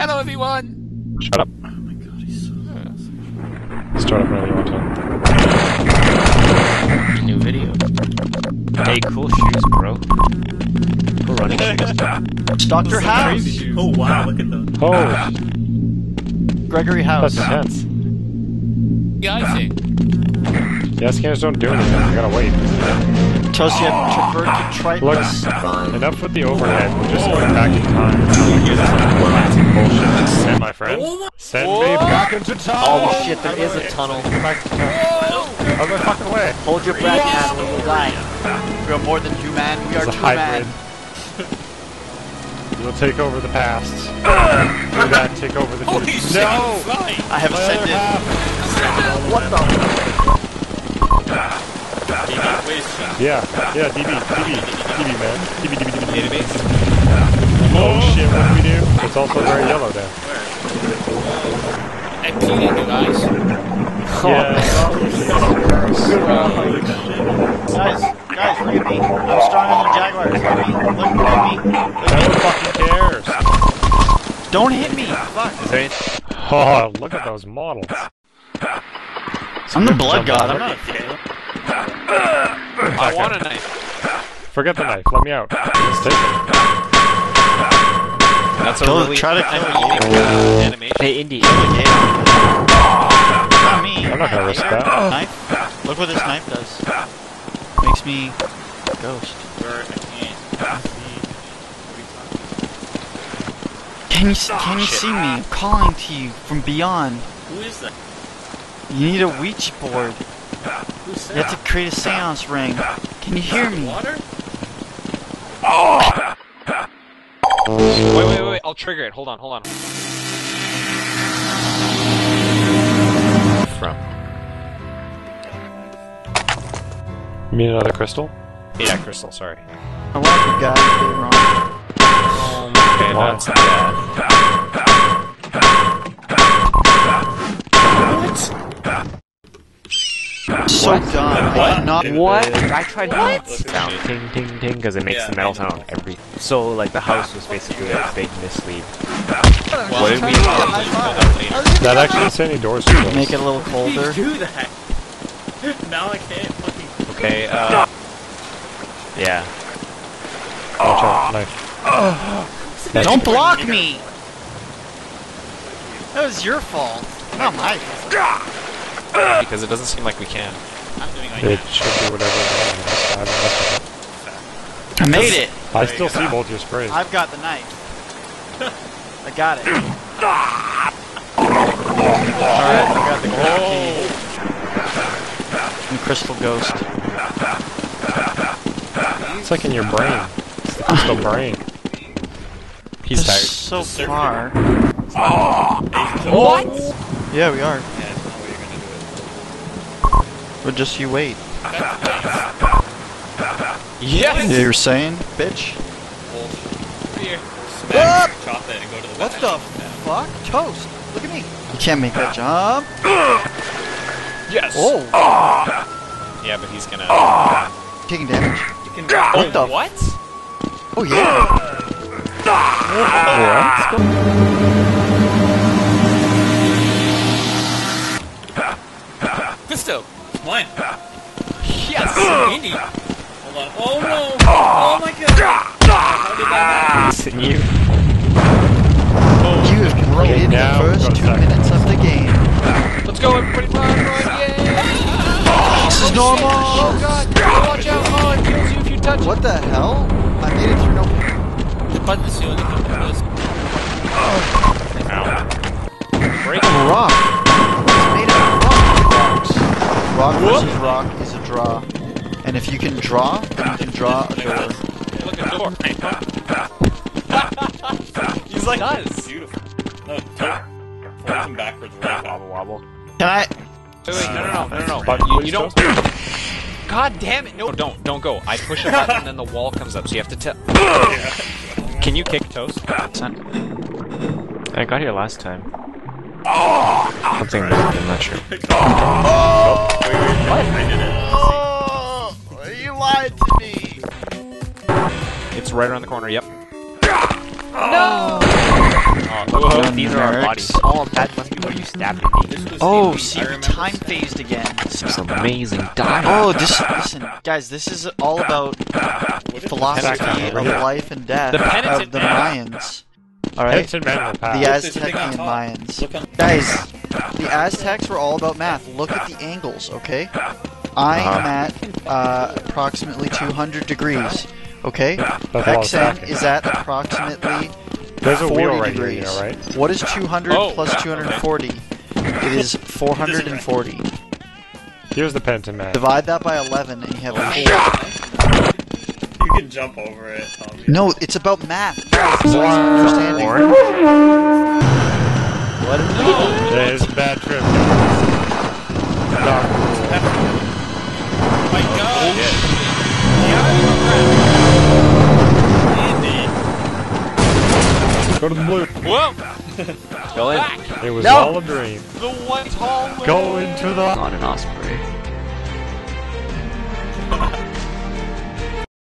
Hello, everyone. Shut up. Oh my god, he's so Start up whenever you want to. New video. Hey, cool shoes, bro. Cool running shoes. Dr. House! Oh wow, look at them. Oh, Gregory House. that's intense. Yeah, I think. Yeah, scanners don't do anything. I gotta wait. You have to convert to Look, Triton's. enough with the overhead. We're just going back in time. Bullshit. Send my friend. Send me back into time. Oh shit, there is a tunnel. Back to time. My fucking way. Hold your breath, man, we will die. We are more than human. We are a two hybrid. man. You'll take over the past. Do that, take over the Holy future. shit! No! I have My other ascended. Half. What the? Yeah, yeah, DB, DB, DB, man. DB, DB, DB, DB. Database. Oh shit, what do we do? It's also very yellow there. I peed in your eyes. Yeah. Guys, guys, look at me. I'm stronger than Jaguars. Look at me. Look, look at me. Look No at one fucking cares. Don't hit me. Fuck. Oh, look at those models. I'm the blood god. I'm not afraid. I want a knife. Forget the knife. Let me out. Let's take it. That's a Kill- really try to kill unique you. uh, animation. Hey, Indy. Yeah. Not me. I'm not gonna risk that. Knife? Look what this knife does. Makes me ghost. Can you can you see me? I'm calling to you from beyond. Who is that? You need a Ouija board. Who's You have to create a seance ring. Can you hear me? Water? Wait, wait, wait, wait. I'll trigger it. Hold on, hold on. From. You mean another crystal? Yeah, Crystal, sorry. I want the guy to be wrong. Um, okay, that's bad. So dumb. I did not. What? I tried what? Look at Sound ting ting ting because it makes Yeah, the metal I know. sound every. So like the house was basically a big mislead. Well, What did we- probably that later. That actually is any doors close. Make it a little colder. do that? now I can't fucking. Okay, uh, Yeah. Watch out, knife. Don't block me! That was your fault. Not my fault. because it doesn't seem like we can. I'm doing like It should do whatever it wants. I. I made it. I still see both your sprays. I've got the knife. I got it. Alright, I got the oh. gold key. And crystal ghost. It's like in your brain. It's the crystal brain. He's This tired. is so far. Ah. What? Yeah, we are. Yeah, it's not what you're gonna do it. But just you wait. Yes! Yeah, you're saying, bitch? Here. Smack chocolate and go to the What bathroom. the fuck? Toast. Look at me. You can't make that jump. Yes! Oh, Yeah, but he's gonna. taking damage. You can What the? What? Oh yeah. Fisto! Mine. Yes! Indy. Hold on. Oh no. Oh my god. How did that Listen, you. You have completed now the go first to two second. minutes of the game. Let's go, everybody, run, run, yeah! This is oh, normal. Oh god! Watch out! Oh, it kills you if you touch What the hell? I made it through no. happen? The button is the only thing Rock versus rock is a draw. And if you can draw, then you can draw a door. Look at door. He's like does. Beautiful. No, tilt. Forwards and backwards right. Wobble, wobble. Can I? Wait, wait, no, no, no, no, no, no. But You, you don't. don't. God damn it! No, don't, don't go. I push a button, and then the wall comes up. So you have to tell. Can you kick toast? I got here last time. Ah! Something weird, I'm not sure. Oh, Oh, you lied to me. It's right around the corner. Yep. No. Oh, these are our Numerics. bodies. Oh, that must be where you stabbed me. Oh, see, we time phased again. It's amazing dialogue. Oh, this listen, guys. This is all about philosophy of life and death The of the man. Mayans. Alright? The, the Aztec and Mayans. Guys, the Aztecs were all about math. Look at the angles, okay? I am at uh, approximately 200 degrees, okay? XM is at approximately There's a wheel right degrees. Here, right? What is 200 oh, plus 240? Okay. It is 440. Here's the pentameter. Divide that by 11 and you have a 4 can jump over it, Tommy. No, it's about math. Guys, this understanding. What? Yeah, it's a bad trip. guys. Not cool. my god! Oh, Go to the blue. Whoa! Go in. It was No. all a dream. The one tall Go into the Not an osprey.